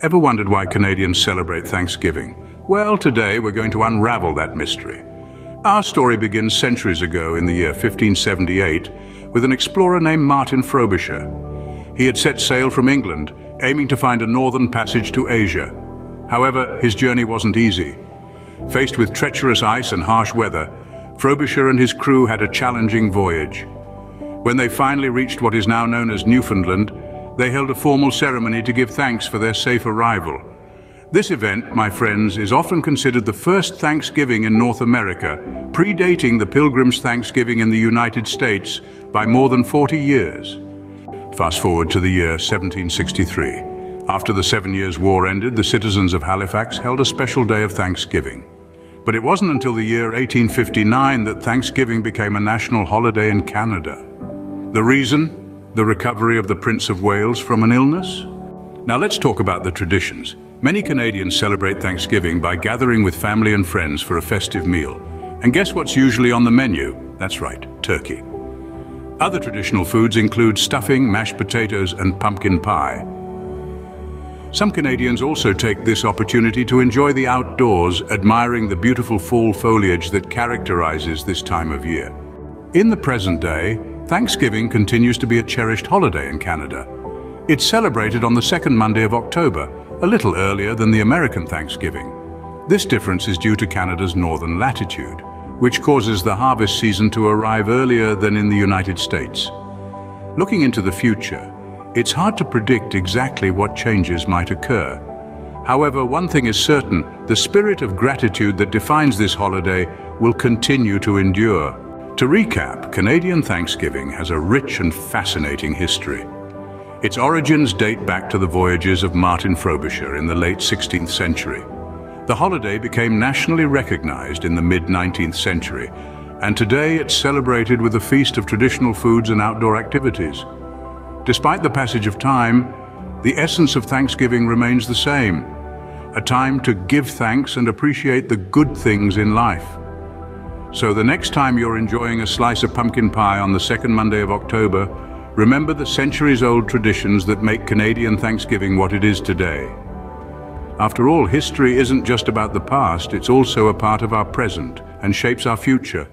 Ever wondered why Canadians celebrate Thanksgiving? Well, today we're going to unravel that mystery. Our story begins centuries ago in the year 1578 with an explorer named Martin Frobisher. He had set sail from England, aiming to find a northern passage to Asia. However, his journey wasn't easy. Faced with treacherous ice and harsh weather, Frobisher and his crew had a challenging voyage. When they finally reached what is now known as Newfoundland, they held a formal ceremony to give thanks for their safe arrival. This event, my friends, is often considered the first Thanksgiving in North America, predating the Pilgrims' Thanksgiving in the United States by more than 40 years. Fast forward to the year 1763. After the Seven Years' War ended, the citizens of Halifax held a special day of Thanksgiving. But it wasn't until the year 1859 that Thanksgiving became a national holiday in Canada. The reason? The recovery of the Prince of Wales from an illness? Now let's talk about the traditions. Many Canadians celebrate Thanksgiving by gathering with family and friends for a festive meal. And guess what's usually on the menu? That's right, turkey. Other traditional foods include stuffing, mashed potatoes and pumpkin pie. Some Canadians also take this opportunity to enjoy the outdoors, admiring the beautiful fall foliage that characterizes this time of year. In the present day, Thanksgiving continues to be a cherished holiday in Canada. It's celebrated on the second Monday of October, a little earlier than the American Thanksgiving. This difference is due to Canada's northern latitude, which causes the harvest season to arrive earlier than in the United States. Looking into the future, it's hard to predict exactly what changes might occur. However, one thing is certain, the spirit of gratitude that defines this holiday will continue to endure. To recap, Canadian Thanksgiving has a rich and fascinating history. Its origins date back to the voyages of Martin Frobisher in the late 16th century. The holiday became nationally recognized in the mid-19th century, and today it's celebrated with a feast of traditional foods and outdoor activities. Despite the passage of time, the essence of Thanksgiving remains the same, a time to give thanks and appreciate the good things in life. So the next time you're enjoying a slice of pumpkin pie on the second Monday of October, remember the centuries-old traditions that make Canadian Thanksgiving what it is today. After all, history isn't just about the past, it's also a part of our present and shapes our future.